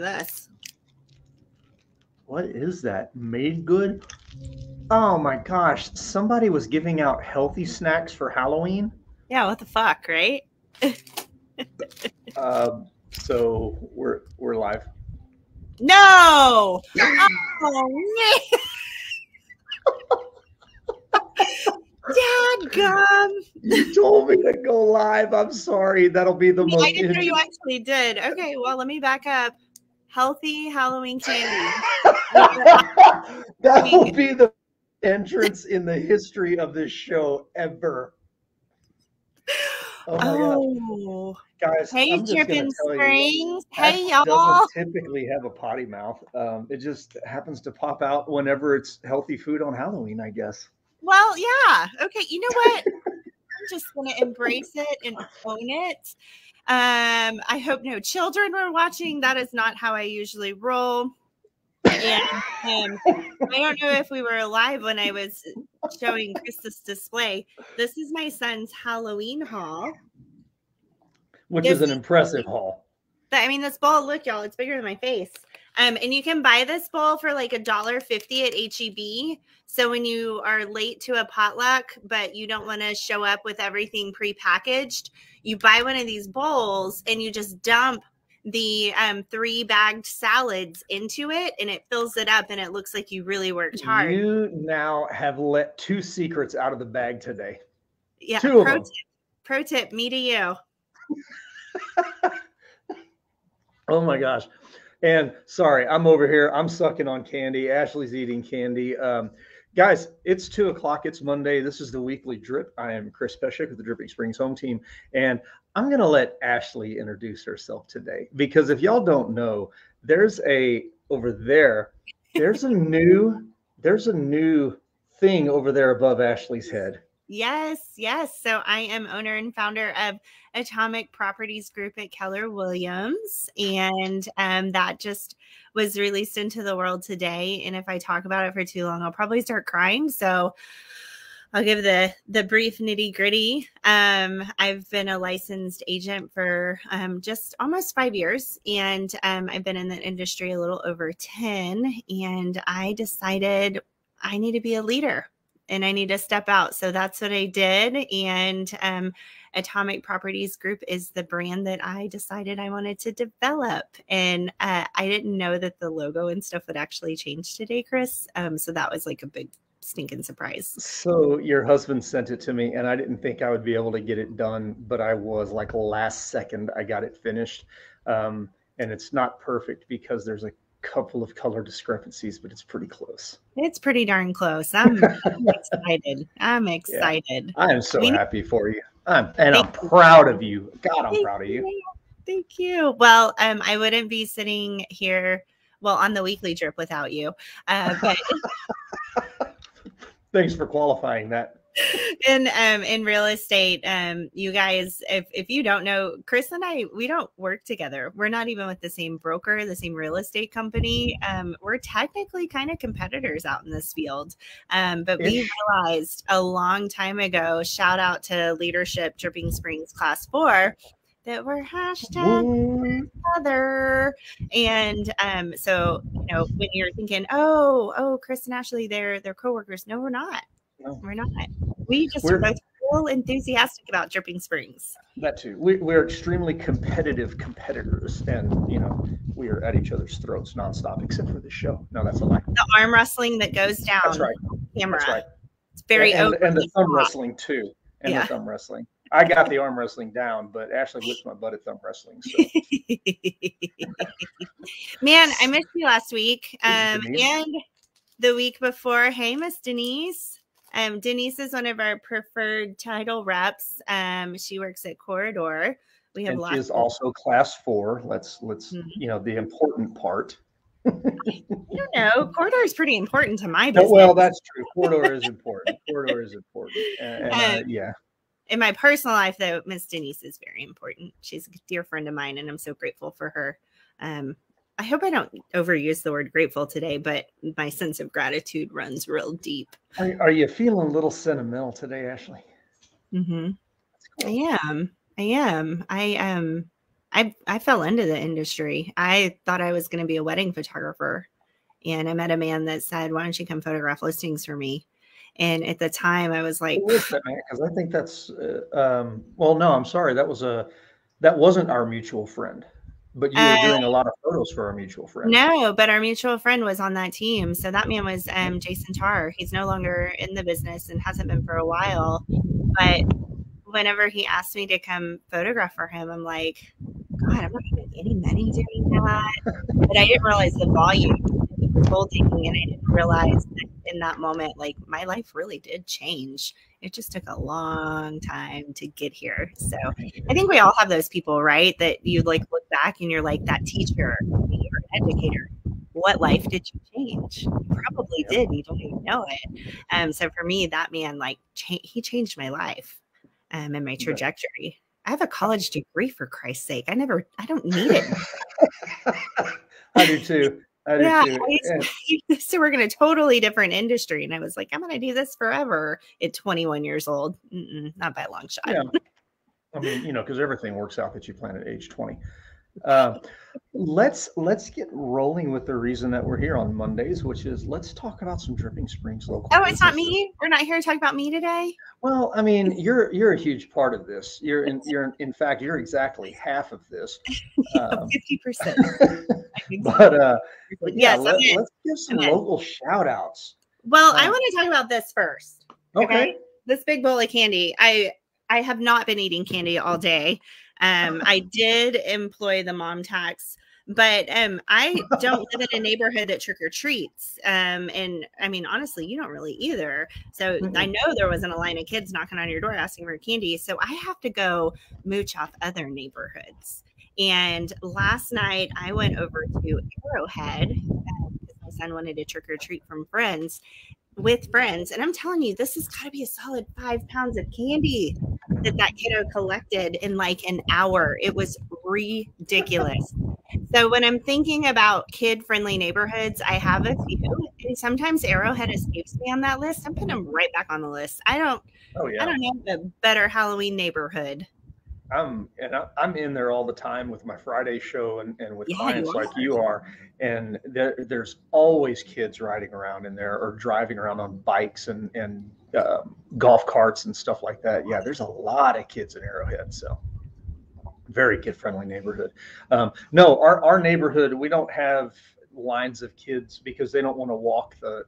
this. What is that? Made good? Oh my gosh. Somebody was giving out healthy snacks for Halloween. Yeah, what the fuck, right? Uh, so we're we're live. No. Oh man. Dadgum. You told me to go live. I'm sorry. That'll be the most. I didn't know you actually did. Okay, well, let me back up. Healthy Halloween candy. that will be the entrance in the history of this show ever. Oh, oh. guys! Hey, I'm Dripping you, Springs. Hey, y'all. Doesn't typically have a potty mouth. Um, it just happens to pop out whenever it's healthy food on Halloween, I guess. Well, yeah. Okay. You know what? I'm just going to embrace it and own it. Um, I hope no children were watching. That is not how I usually roll. And um, I don't know if we were alive when I was showing Chris this display. This is my son's Halloween haul. Which This is an impressive haul. I mean, this ball, look, y'all, it's bigger than my face. Um, and you can buy this bowl for like a dollar fifty at HEB. So when you are late to a potluck, but you don't want to show up with everything prepackaged, you buy one of these bowls and you just dump the um, three bagged salads into it, and it fills it up, and it looks like you really worked hard. You now have let two secrets out of the bag today. yeah, two of pro them. tip, pro tip, me to you. Oh my gosh. And sorry, I'm over here. I'm sucking on candy. Ashley's eating candy. Um, guys, it's two o'clock. It's Monday. This is the weekly drip. I am Chris Pesek with the Dripping Springs home team. And I'm going to let Ashley introduce herself today because if y'all don't know, there's a over there, there's a new, there's a new thing over there above Ashley's head. Yes, yes. So I am owner and founder of Atomic Properties Group at Keller Williams, and um, that just was released into the world today. And if I talk about it for too long, I'll probably start crying. So I'll give the the brief nitty gritty. Um, I've been a licensed agent for um, just almost five years, and um, I've been in the industry a little over ten. And I decided I need to be a leader and I need to step out. So that's what I did. And um, Atomic Properties Group is the brand that I decided I wanted to develop. And uh, I didn't know that the logo and stuff would actually change today, Chris. Um, so that was like a big stinking surprise. So your husband sent it to me, and I didn't think I would be able to get it done, but I was like last second I got it finished. Um, and it's not perfect because there's a couple of color discrepancies, but it's pretty close. It's pretty darn close. I'm, excited. I'm excited. I am so We happy for you. I'm, and I'm Thank you. proud of you. God, I'm Thank proud of you. Thank you. Well, um, I wouldn't be sitting here, well, on the weekly drip without you. Uh, but Thanks for qualifying that. in um in real estate um you guys if if you don't know chris and i we don't work together. We're not even with the same broker the same real estate company. Um we're technically kind of competitors out in this field. Um but we realized a long time ago shout out to leadership dripping springs class four that we're hashtag other and um so you know when you're thinking oh oh chris and ashley they're they're coworkers no we're not No. we're not we just We're- are both real enthusiastic about dripping springs That too. We, we're extremely competitive competitors, and you know we are at each other's throats nonstop, except for the show. No, that's a lie. the arm wrestling that goes down That's right. camera That's right. it's very and, and the thumb wrestling too, and Yeah. the thumb wrestling. I got the arm wrestling down, but Ashley whipped my butt at thumb wrestling. So man i missed you last week um and the week before hey miss denise um denise is one of our preferred title reps um she works at corridor we have and lots she is also class four. Let's let's Mhm. you know the important part. I don't know. Corridor is pretty important to my But, business. well, that's true. Corridor is important. Corridor is important. And, and, uh, yeah, in my personal life, though, Miss Denise is very important. She's a dear friend of mine, and I'm so grateful for her. Um, I hope I don't overuse the word grateful today, but my sense of gratitude runs real deep. are, are you feeling a little sentimental today, Ashley? hmm That's I am. I am. I um I I fell into the industry. I thought I was going to be a wedding photographer, and I met a man that said, "Why don't you come photograph listings for me?" And at the time, I was like, because I think that's uh, um, well, no, I'm sorry, that was a that wasn't our mutual friend, but you were doing a lot of photos for our mutual friend. No, but our mutual friend was on that team. So that man was um, Jason Tar. He's no longer in the business and hasn't been for a while, but whenever he asked me to come photograph for him, I'm like, God, I'm not going to any money doing that. but I didn't realize the volume holding and I didn't realize that in that moment, like my life really did change. It just took a long time to get here. So I think we all have those people, right? That you like look back and you're like that teacher, or educator. What life did you change? You probably did. You don't even know it. Um, so for me, that man, like, cha- he changed my life um, and my trajectory. I have a college degree for Christ's sake. I never, I don't need it. I do too. I do yeah, too. Yeah. So we're in a totally different industry. And I was like, I'm going to do this forever at 21 years old. Mm-mm, not by a long shot. Yeah. I mean, you know, because everything works out that you plan at age 20. Uh, let's let's get rolling with the reason that we're here on Mondays, which is let's talk about some Dripping Springs local. Oh, it's not me. We're not here to talk about me today. Well, I mean, you're you're a huge part of this. You're in you're in fact you're exactly half of this. Um, Fifty percent. but uh, but yeah, yes, let, us give some local shout outs. Well, um, I want to talk about this first. Okay. okay. This big bowl of candy. I I have not been eating candy all day. Um, I did employ the mom tax, but um, I don't live in a neighborhood that trick or treats. Um, and I mean, honestly, you don't really either. So mm-hmm. I know there wasn't a line of kids knocking on your door asking for candy. So I have to go mooch off other neighborhoods. And last night I went over to Arrowhead because my son wanted a trick or treat from friends with friends. And I'm telling you, this has got to be a solid five pounds of candy that that kiddo collected in like an hour. It was ridiculous. So when I'm thinking about kid friendly neighborhoods, I have a few. And sometimes Arrowhead escapes me on that list. I'm putting them right back on the list. I don't. Oh yeah. I don't have a better Halloween neighborhood. I'm and I'm in there all the time with my Friday show and, and with yeah, clients like you are, and there, there's always kids riding around in there or driving around on bikes and and um, golf carts and stuff like that. Yeah, there's a lot of kids in Arrowhead, so very kid friendly neighborhood. Um, no, our our neighborhood we don't have lines of kids because they don't want to walk the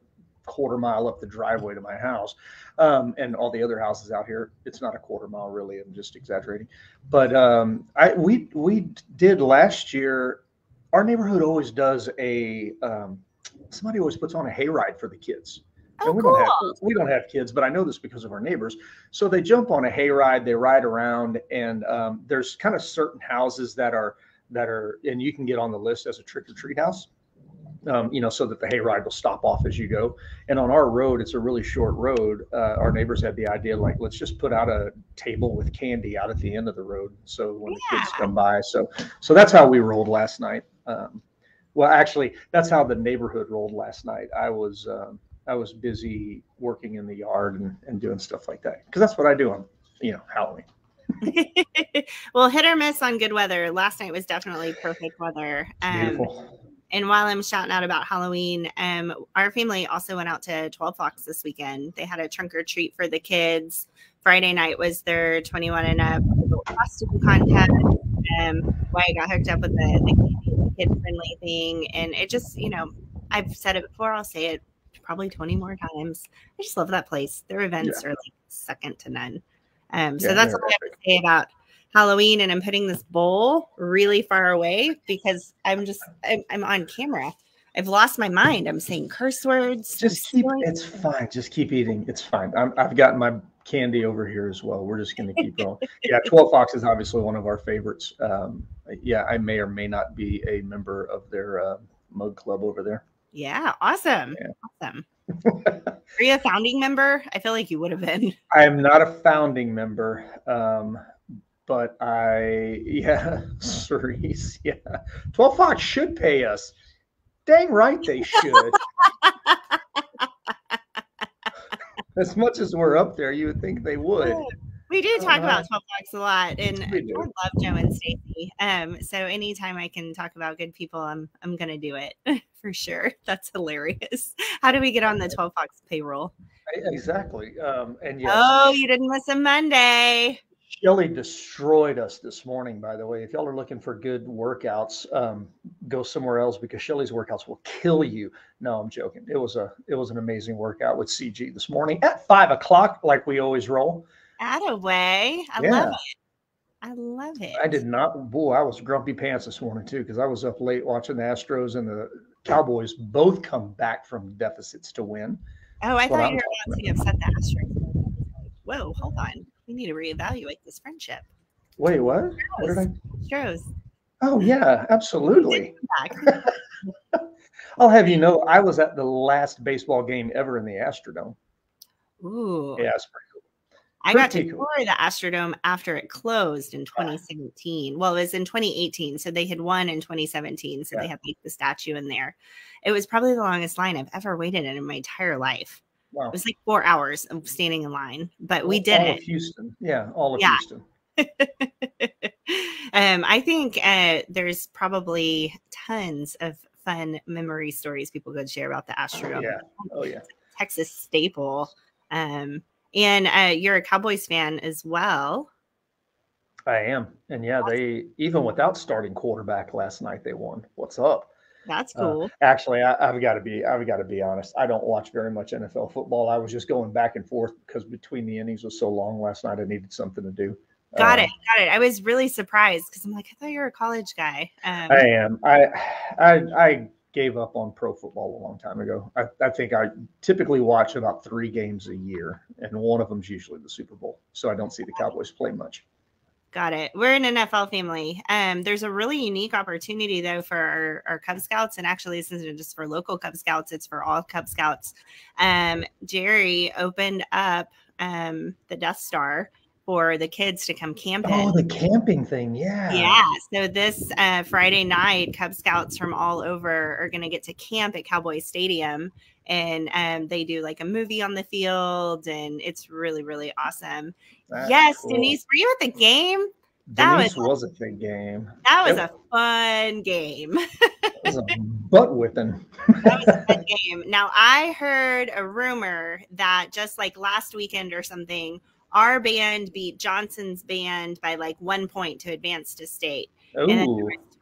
quarter mile up the driveway to my house. Um, and all the other houses out here, it's not a quarter mile really. I'm just exaggerating. But um, I we we did last year. Our neighborhood always does a um, somebody always puts on a hayride for the kids. Oh, and we cool. don't have we don't have kids, but I know this because of our neighbors. So they jump on a hayride, they ride around, and um, there's kind of certain houses that are that are, and you can get on the list as a trick or treat house um, you know, so that the hayride will stop off as you go. And on our road, it's a really short road. Uh, our neighbors had the idea, like, let's just put out a table with candy out at the end of the road, so when yeah. the kids come by. So, so that's how we rolled last night. Um, well, actually, that's how the neighborhood rolled last night. I was um, I was busy working in the yard and, and doing stuff like that because that's what I do on you know Halloween. well, hit or miss on good weather. Last night was definitely perfect weather. Um, Beautiful and while I'm shouting out about Halloween, um, our family also went out to 12 Fox this weekend. They had a trunk or treat for the kids. Friday night was their 21 and up costume contest. Um, why I got hooked up with the, the kid friendly thing. And it just, you know, I've said it before, I'll say it probably 20 more times. I just love that place. Their events yeah. are like second to none. Um, so yeah, that's all I have to say about Halloween and I'm putting this bowl really far away because I'm just I'm, I'm on camera. I've lost my mind. I'm saying curse words. Just keep it's fine. Just keep eating. It's fine. i have got my candy over here as well. We're just going to keep going. yeah, 12 Fox is obviously one of our favorites. Um, yeah, I may or may not be a member of their uh, mug club over there. Yeah, awesome. Yeah. Awesome. Are you a founding member? I feel like you would have been. I am not a founding member. Um, but I yeah, Cerise, yeah. 12 Fox should pay us. Dang right they should. as much as we're up there, you would think they would. We do talk uh, about 12 Fox a lot, and I love Joe and Stacy. Um, so anytime I can talk about good people, I'm I'm gonna do it for sure. That's hilarious. How do we get on the 12 Fox payroll? Exactly. Um, and yes, oh, you didn't miss a Monday. Shelly destroyed us this morning, by the way. If y'all are looking for good workouts, um, go somewhere else because Shelly's workouts will kill you. No, I'm joking. It was a it was an amazing workout with CG this morning at five o'clock, like we always roll. At way. I yeah. love it. I love it. I did not. Boy, I was grumpy pants this morning too because I was up late watching the Astros and the Cowboys both come back from deficits to win. Oh, I thought you were about to upset the Astros. Whoa, hold on we need to reevaluate this friendship. Wait, what? What did I? Stros. Oh yeah, absolutely. I'll have you know, I was at the last baseball game ever in the Astrodome. Ooh. Yeah, it's pretty cool. I got to tour the Astrodome after it closed in 2017. Well, it was in 2018, so they had won in 2017, so yeah. they had like the statue in there. It was probably the longest line I've ever waited in in my entire life. Wow. It was like four hours of standing in line, but we did all it. Of Houston, yeah, all of yeah. Houston. um, I think uh, there's probably tons of fun memory stories people could share about the Astrodome. Oh, yeah. Oh yeah. Texas staple. Um, and uh, you're a Cowboys fan as well. I am, and yeah, they even without starting quarterback last night, they won. What's up? That's uh, cool. Uh, actually, I, have got to be I've got to be honest. I don't watch very much NFL football. I was just going back and forth because between the innings was so long last night. I needed something to do. Got um, it. Got it. I was really surprised because I'm like, I thought you were a college guy. Um, I am. I, I I gave up on pro football a long time ago. I, I think I typically watch about three games a year, and one of them's usually the Super Bowl. So I don't see the Cowboys play much. Got it. We're an NFL family. Um, there's a really unique opportunity though for our, our, Cub Scouts, and actually this isn't just for local Cub Scouts; it's for all Cub Scouts. Um, Jerry opened up um, the Death Star for the kids to come camping. Oh, the camping thing, yeah. Yeah. So this uh, Friday night, Cub Scouts from all over are going to get to camp at Cowboy Stadium, and um, they do like a movie on the field, and it's really, really awesome. That's yes, cool. Denise, were you at the game? That Denise was, was a big game. That was it, a fun game. it was a butt whipping. that was a fun game. Now I heard a rumor that just like last weekend or something, our band beat Johnson's band by like one point to advance to state. Ooh. And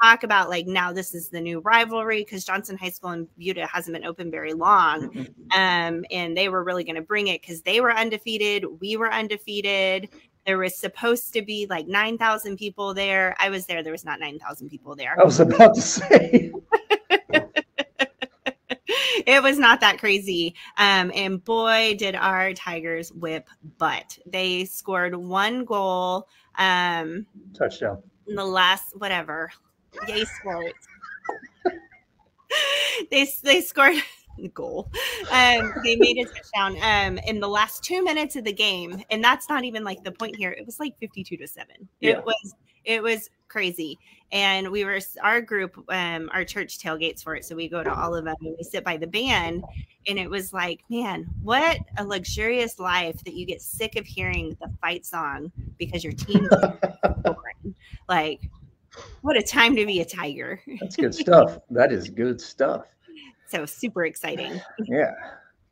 talk about like now this is the new rivalry because Johnson High School in Buda hasn't been open very long. Um, and they were really going to bring it because they were undefeated. We were undefeated. There was supposed to be like 9,000 people there. I was there. There was not 9,000 people there. I was about to say. it was not that crazy. Um, and boy, did our Tigers whip butt. They scored one goal. Um, Touchdown. In the last, whatever, Yay sports. they they scored a goal. Um, they made a touchdown um, in the last two minutes of the game, and that's not even like the point here. It was like fifty-two to seven. Yeah. It was it was crazy, and we were our group, um, our church tailgates for it, so we go to all of them and we sit by the band, and it was like, man, what a luxurious life that you get sick of hearing the fight song because your team, like what a time to be a tiger. That's good stuff. that is good stuff. So super exciting. Yeah.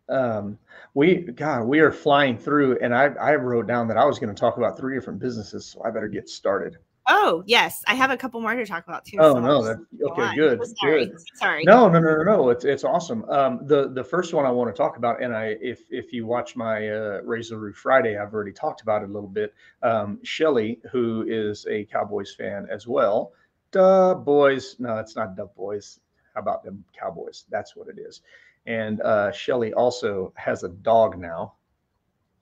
Um, we God, we are flying through, and I I wrote down that I was going to talk about three different businesses, so I better get started. Oh yes, I have a couple more to talk about too. Oh so no, that, okay, good, sorry. good. Sorry. No, no, no, no, no. It's it's awesome. Um, the the first one I want to talk about, and I if if you watch my uh, Raise the Roof Friday, I've already talked about it a little bit. Um, Shelly, who is a Cowboys fan as well. Duh, boys. No, it's not Duh boys. How about them Cowboys? That's what it is. And uh, Shelly also has a dog now.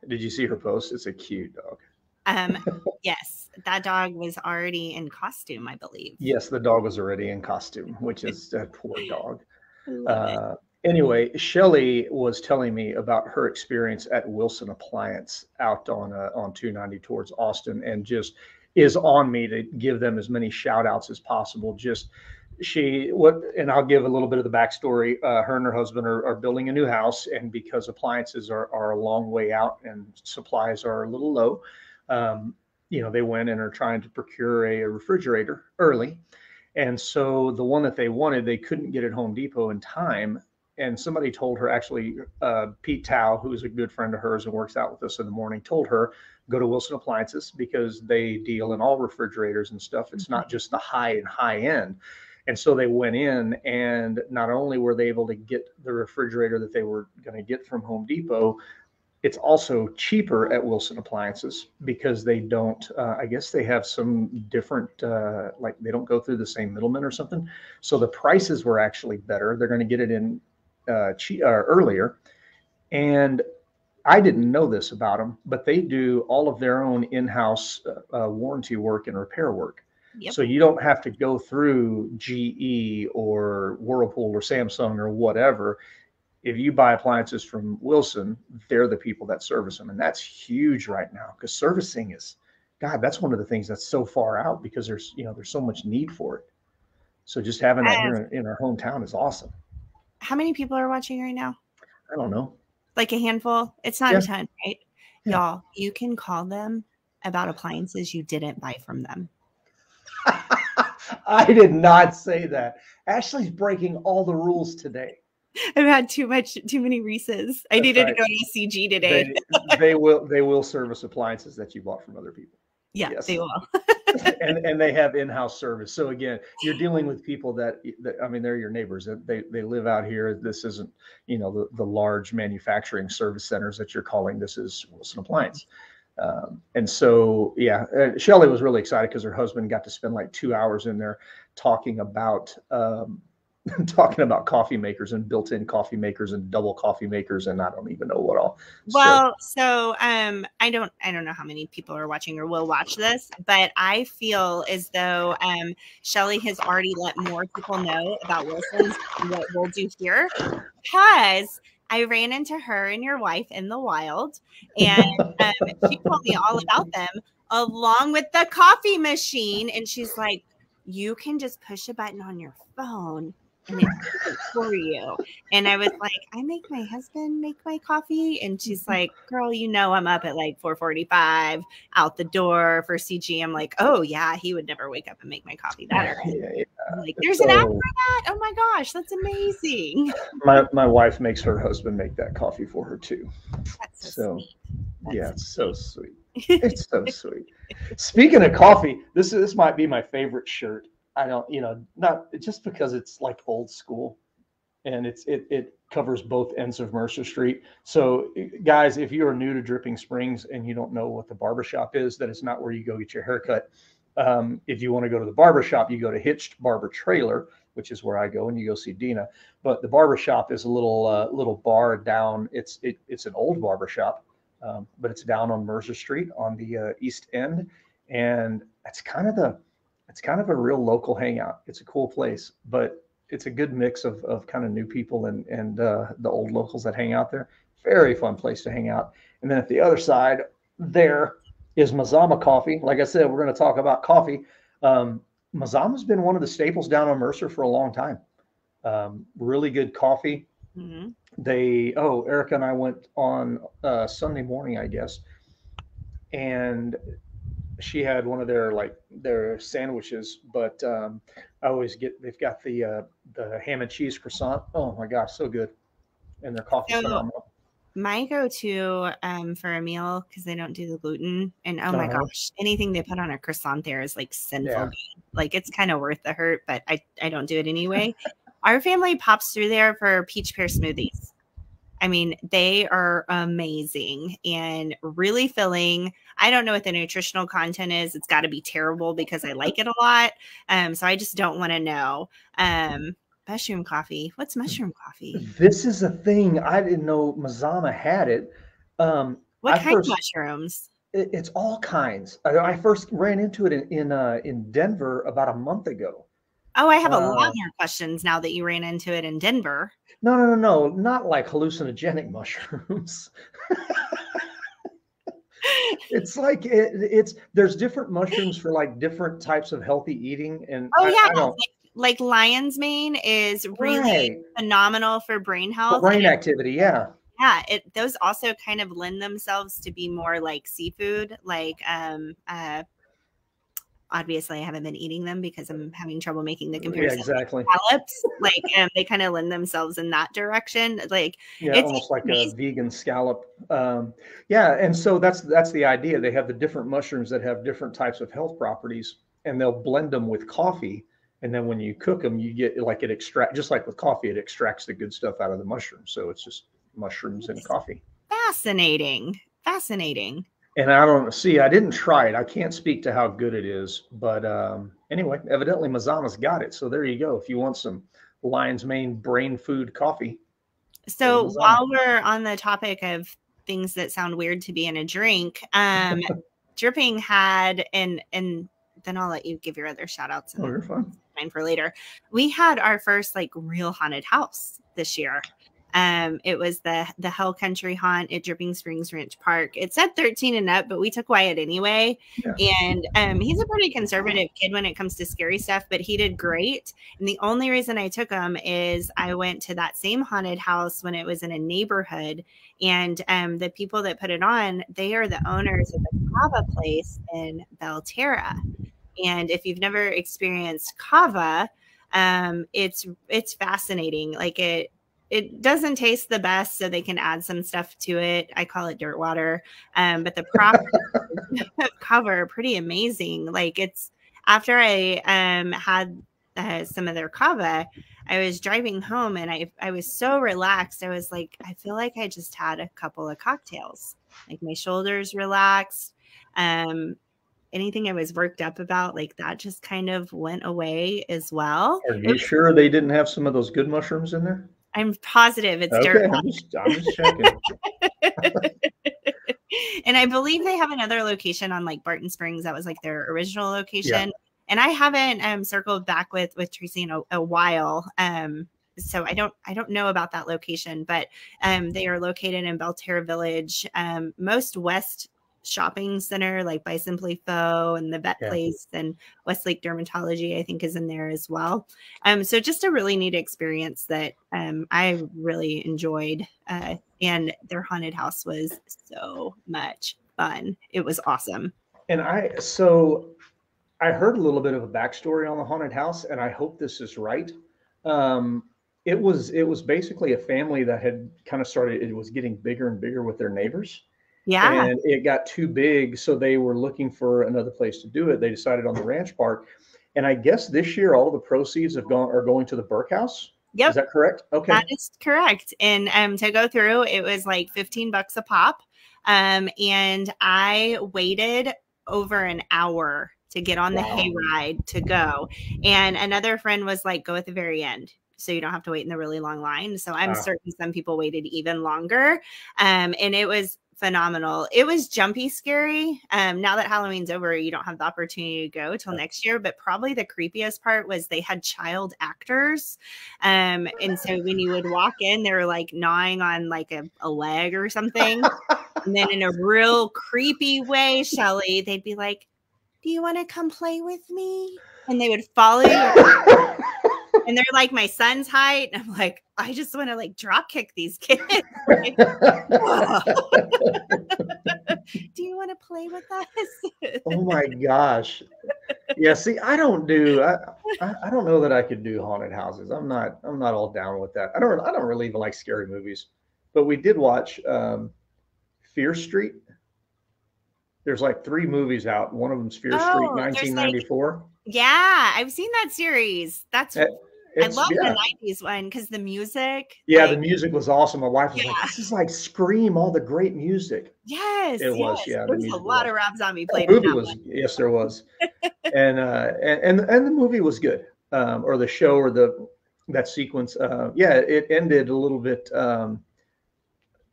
Did you see her post? It's a cute dog. Um, yes, that dog was already in costume, I believe. Yes, the dog was already in costume, which is a poor dog. Uh, anyway, Shelly was telling me about her experience at Wilson Appliance out on uh, on 290 towards Austin, and just is on me to give them as many shout outs as possible. Just she what and i'll give a little bit of the backstory uh, her and her husband are, are, building a new house and because appliances are, are a long way out and supplies are a little low um, you know, they went and are trying to procure a, a refrigerator early. And so the one that they wanted, they couldn't get at Home Depot in time. And somebody told her, actually, uh, Pete Tao, who's a good friend of hers and works out with us in the morning, told her, go to Wilson Appliances because they deal in all refrigerators and stuff. It's not just the high and high end. And so they went in, and not only were they able to get the refrigerator that they were going to get from Home Depot, it's also cheaper at Wilson Appliances because they don't. Uh, I guess they have some different, uh, like they don't go through the same middleman or something. So the prices were actually better. They're going to get it in uh, che- uh, earlier, and I didn't know this about them, but they do all of their own in-house uh, uh, warranty work and repair work. Yep. So you don't have to go through GE or Whirlpool or Samsung or whatever. If you buy appliances from Wilson, they're the people that service them. And that's huge right now because servicing is, God, that's one of the things that's so far out because there's, you know, there's so much need for it. So just having that here in, in our hometown is awesome. How many people are watching right now? I don't know. Like a handful? It's not Yeah. a ton, right? Yeah. Y'all, you can call them about appliances you didn't buy from them. I did not say that. Ashley's breaking all the rules today. I've had too much, too many Reese's. I That's needed right. to go to ECG today. They, they will they will service appliances that you bought from other people. yeah, yes. they will. and and they have in-house service. So again, you're dealing with people that, that I mean, they're your neighbors. They they live out here. This isn't you know the, the large manufacturing service centers that you're calling. This is Wilson Appliance. Um, and so yeah, uh, Shelly was really excited because her husband got to spend like two hours in there talking about um, talking about coffee makers and built-in coffee makers and double coffee makers and I don't even know what all. Well, so um I don't I don't know how many people are watching or will watch this, but I feel as though um Shelly has already let more people know about Wilson's what we'll do here because I ran into her and your wife in the wild and um, she told me all about them along with the coffee machine and she's like you can just push a button on your phone and it for you. And I was like, I make my husband make my coffee. And she's mm-hmm. like, girl, you know, I'm up at like 445 out the door for CG. I'm like, oh yeah, he would never wake up and make my coffee that early. Yeah, yeah. Like, there's an app for that. Oh my gosh, that's amazing. my my wife makes her husband make that coffee for her too. That's so, So, yeah, so it's so sweet. It's so sweet. Speaking of coffee, this is this might be my favorite shirt. I don't, you know, not just because it's like old school, and it's it it covers both ends of Mercer Street. So, guys, if you are new to Dripping Springs and you don't know what the barbershop is, that is not where you go get your haircut. Um, if you want to go to the barbershop, you go to Hitched Barber Trailer, which is where I go, and you go see Dina. But the barbershop is a little uh, little bar down. It's it, it's an old barbershop um, but it's down on Mercer Street on the uh, east end, and it's kind of the it's kind of a real local hangout. It's a cool place, but it's a good mix of of kind of new people and and uh, the old locals that hang out there. Very fun place to hang out. And then at the other side, there is Mazama Coffee. Like I said, we're going to talk about coffee. Um, Mazama's been one of the staples down on Mercer for a long time. Um, really good coffee Mhm. they oh erica and i went on uh sunday morning i guess and she had one of their like their sandwiches but um i always get they've got the uh the ham and cheese croissant oh my gosh so good and their coffee So- My go-to um, for a meal because they don't do the gluten, and oh my Uh-huh. gosh, anything they put on a croissant there is like sinful. Yeah. Like it's kind of worth the hurt, but I I don't do it anyway. Our family pops through there for peach pear smoothies. I mean, they are amazing and really filling. I don't know what the nutritional content is. It's got to be terrible because I like it a lot. Um, so I just don't want to know. Um, mushroom coffee. What's mushroom coffee? this is a thing i didn't know mazama had it um What I kind first- of mushrooms? it, it's all kinds I, I first ran into it in in, uh, in denver about a month ago Oh, I have a Uh, lot more questions now that you ran into it in Denver. No, no, no, no, not like hallucinogenic mushrooms. it's like it, it's there's different mushrooms for like different types of healthy eating, and Oh I, yeah, I don't like, like lion's mane is really right. phenomenal for brain health. brain and activity. Yeah, yeah, it those also kind of lend themselves to be more like seafood, like um uh obviously I haven't been eating them because I'm having trouble making the comparison. Yeah, exactly. Scallops, like um, they kind of lend themselves in that direction. Like yeah, almost like amazing. a vegan scallop. Um, yeah, and so that's that's the idea. They have the different mushrooms that have different types of health properties, and they'll blend them with coffee. And then when you cook them, you get like it extract just like with coffee, it extracts the good stuff out of the mushroom. So it's just mushrooms and coffee. Fascinating. Fascinating and I don't see. I didn't try it. I can't speak to how good it is, but um, anyway, evidently Mazama's got it. So there you go. If you want some lion's mane brain food coffee. So while we're on the topic of things that sound weird to be in a drink, um, dripping had and and then I'll let you give your other shout outs. Oh, you're fine. Fine for later. We had our first like real haunted house this year. Um, it was the the Hell Country Haunt at Dripping Springs Ranch Park. It said 13 and up, but we took Wyatt anyway. Yeah. And um, he's a pretty conservative kid when it comes to scary stuff, but he did great. And the only reason I took him is I went to that same haunted house when it was in a neighborhood, and um, the people that put it on, they are the owners of the Kava place in Belterra. And if you've never experienced Kava, um, it's it's fascinating. Like it it doesn't taste the best, so they can add some stuff to it. I call it dirt water. Um, but the prop cover pretty amazing. Like it's after I um had uh, some of their kava, I was driving home and I I was so relaxed. I was like, I feel like I just had a couple of cocktails. Like my shoulders relaxed. Um, anything I was worked up about, like that just kind of went away as well. Are you sure they didn't have some of those good mushrooms in there? I'm positive it's okay, dirt. I'm just, I'm just checking. and I believe they have another location on like Barton Springs. That was like their original location. Yeah. And I haven't um, circled back with with Tracy in a, a while. Um, so I don't I don't know about that location, but um, they are located in Belterra Village, um, most west shopping center like by Simply Faux and the vet yeah. place and Westlake Dermatology, I think, is in there as well. Um, so just a really neat experience that um, I really enjoyed. Uh, and their haunted house was so much fun. It was awesome. And I, so I heard a little bit of a backstory on the haunted house, and I hope this is right. Um, it was it was basically a family that had kind of started. It was getting bigger and bigger with their neighbors, yeah. And it got too big. So they were looking for another place to do it. They decided on the ranch park. And I guess this year all the proceeds have gone are going to the Burke House. Yep. Is that correct? Okay. That is correct. And um to go through, it was like 15 bucks a pop. Um, and I waited over an hour to get on wow. the hayride to go. And another friend was like, go at the very end so you don't have to wait in the really long line. So I'm uh. certain some people waited even longer. Um, and it was phenomenal. It was jumpy scary. Um, now that Halloween's over, you don't have the opportunity to go till next year. But probably the creepiest part was they had child actors. Um, and so when you would walk in, they were like gnawing on like a, a leg or something. and then in a real creepy way, Shelly, they'd be like, Do you want to come play with me? And they would follow you. and they're like my son's height. And I'm like, I just want to like drop kick these kids. like, Do you want to play with us? oh my gosh. Yeah, see, I don't do I, I, I don't know that I could do haunted houses. I'm not I'm not all down with that. I don't I don't really even like scary movies. But we did watch um Fear Street. There's like three movies out. One of them's Fear oh, Street 1994. Like, yeah, I've seen that series. That's eh, I love yeah. the '90s one because the music. Yeah, like, the music was awesome. My wife was yeah. like, "This is like Scream, all the great music." Yes, it yes. was. Yeah, there was a lot was. of Rob Zombie played. The movie was one. yes, there was, and uh, and and and the movie was good, um, or the show or the that sequence. Uh, yeah, it ended a little bit um,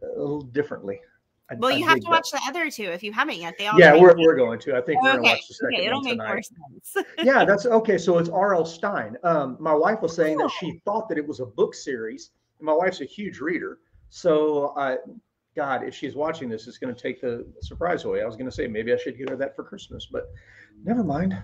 a little differently. I, well, you I have to watch that. the other two if you haven't yet. They all yeah, we're, we're going to. I think we're okay. going to watch the second okay, it'll one make tonight. more sense. yeah, that's okay. So it's R.L. Stine. Um, my wife was saying cool. that she thought that it was a book series. And my wife's a huge reader, so I, God, if she's watching this, it's going to take the surprise away. I was going to say maybe I should get her that for Christmas, but never mind.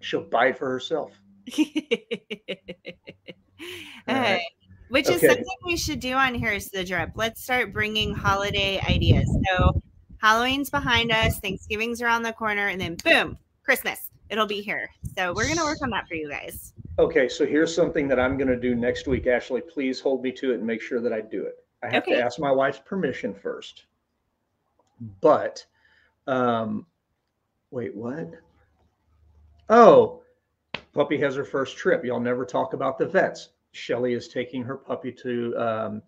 She'll buy it for herself. All right. Which is something we should do on Here's the Drip. Let's start bringing holiday ideas. So Halloween's behind us, Thanksgiving's around the corner, and then boom, Christmas. It'll be here. So we're gonna work on that for you guys. Okay, so here's something that I'm going to do next week. Ashley, please hold me to it and make sure that I do it. I have Okay. to ask my wife's permission first. But, um, wait, what? Oh, puppy has her first trip. Y'all never talk about the vets. Shelly is taking her puppy to um,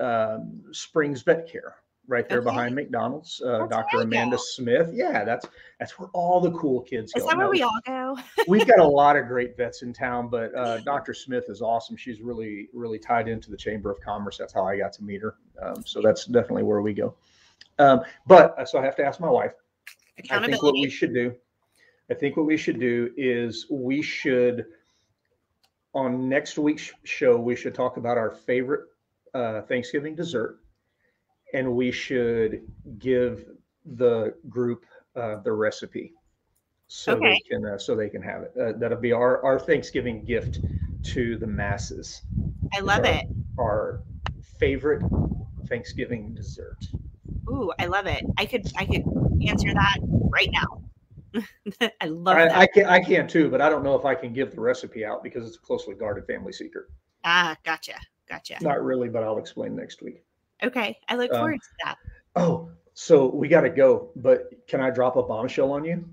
um, Springs Vet Care right there Okay. behind McDonald's. Uh, Dr. Amanda go. Smith. Yeah, that's that's where all the cool kids Is go. that where Now, we all go? we've got a lot of great vets in town, but uh, Dr. Smith is awesome. She's really, really tied into the Chamber of Commerce. That's how I got to meet her. Um, so that's definitely where we go. Um, but uh, so I have to ask my wife. I think what we should do, I think what we should do is we should, on next week's show, we should talk about our favorite uh, Thanksgiving dessert, and we should give the group uh, the recipe so Okay. they can uh, so they can have it. Uh, that'll be our our Thanksgiving gift to the masses. I love Sure. it. Our favorite Thanksgiving dessert. Ooh, I love it. I could I could answer that right now. I love that. I, I can I can too, but I don't know if I can give the recipe out because it's a closely guarded family secret. ah, gotcha. Gotcha. Not really, but I'll explain next week. Okay. I look Um, forward to that. Oh, so we got to go, but can I drop a bombshell on you?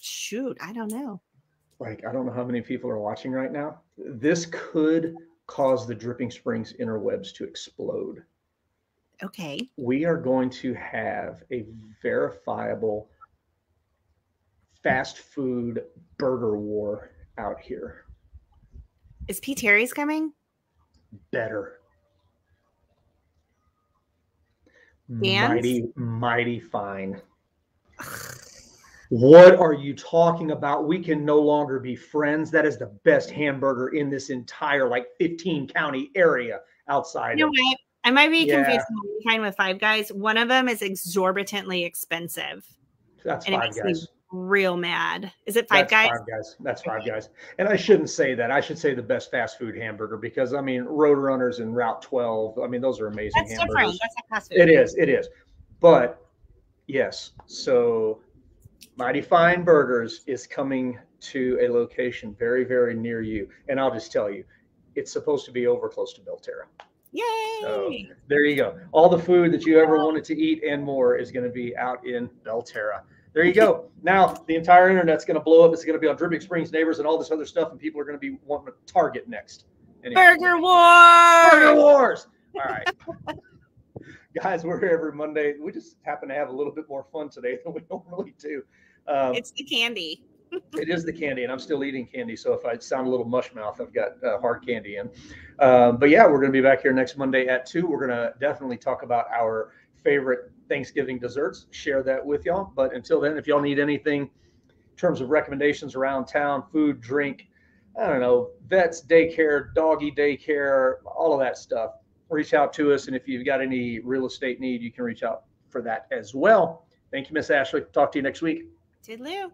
Shoot, I don't know. Like I don't know how many people are watching right now. This could cause the Dripping Springs interwebs to explode. Okay. We are going to have a verifiable fast food burger war out here. Is P. Terry's coming? better. Dan's? Mighty, mighty fine. What are you talking about? We can no longer be friends. That is the best hamburger in this entire like 15 county area outside You know what? I might be Yeah. Fine with Five Guys. One of them is exorbitantly expensive, that's and five guys. Real mad. Is it Five That's Guys? Five guys. That's five guys. And I shouldn't say that. I should say the best fast food hamburger because I mean Roadrunners and Route 12. I mean those are amazing That's hamburgers. different. That's a fast food. It is. It is. But yes, so Mighty Fine Burgers is coming to a location very, very near you. And I'll just tell you, it's supposed to be over close to Belterra. Yay! So there you go. All the food that you ever wanted to eat and more is going to be out in Belterra. There you go. Now the entire internet's going to blow up. It's going to be on Dripping Springs neighbors and all this other stuff, and people are going to be wanting to target next. Anyway. Burger War. Burger Wars. All right. Guys, we're here every Monday. We just happen to have a little bit more fun today than we normally do. Um, It's the candy. it is the candy, and I'm still eating candy. So if I sound a little mush mouth, I've got uh, hard candy in. Um, but yeah, we're going to be back here next Monday at 2. We're going to definitely talk about our favorite Thanksgiving desserts, share that with y'all. But until then, if y'all need anything in terms of recommendations around town, food, drink, I don't know, vets, daycare, doggy daycare, all of that stuff, reach out to us. And if you've got any real estate need, you can reach out for that as well. Thank you, Miss Ashley. Talk to you next week. Toodaloo.